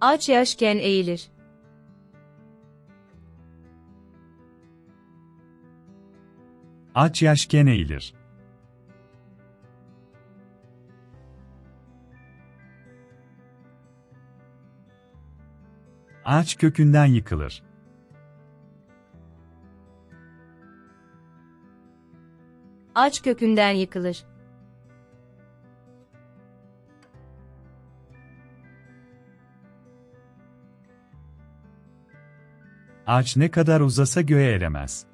Ağaç yaşken eğilir. Aç yaşken eğilir. Ağaç kökünden yıkılır. Ağaç kökünden yıkılır. Ağaç ne kadar uzasa göğe eremez.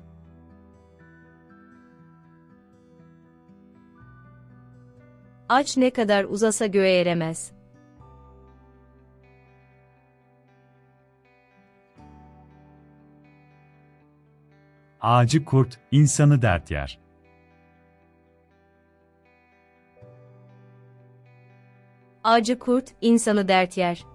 Ağaç ne kadar uzasa göğe eremez. Ağacı kurt, insanı dert yer. Ağacı kurt, insanı dert yer.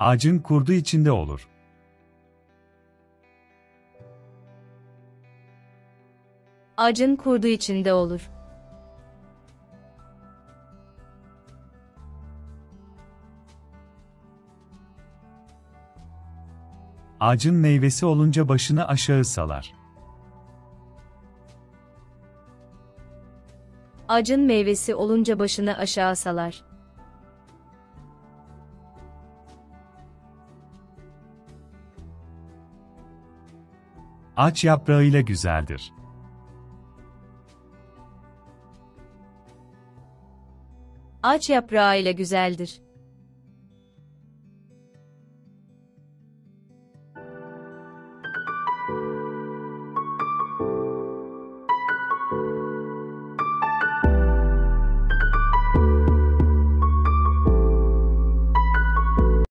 Ağacın kurdu içinde olur. Ağacın kurdu içinde olur. Ağacın meyvesi olunca başını aşağı salar. Ağacın meyvesi olunca başını aşağı salar. Ağaç yaprağıyla güzeldir. Ağaç yaprağıyla güzeldir.